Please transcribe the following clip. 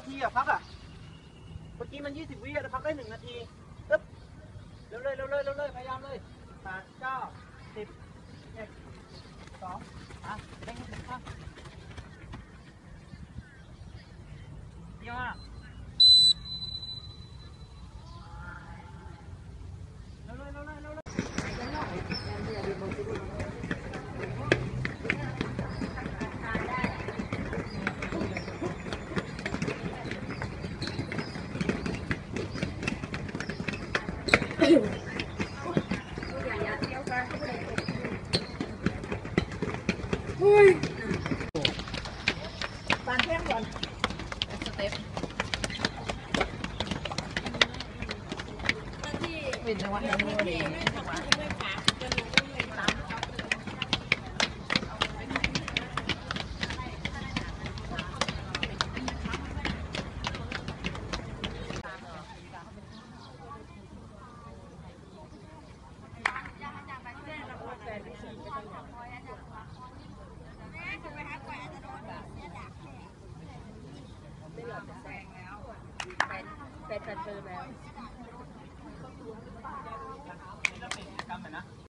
นาทีอะพักอะเมื่อกี้มันยี่สิบวิอะพักได้หนึ่งนาทีตึ๊บเร็วเลยเร็วเลยเร็วเลยพยายามเลยแปดเก้าสิบเอ็ดสองอะเร่งให้ถึงข้างเยี่ยมมากเร็วเลยเร็วเลยเร็วเลย การแข่งบอลสเป็นจังหวะนี้ Petrol man.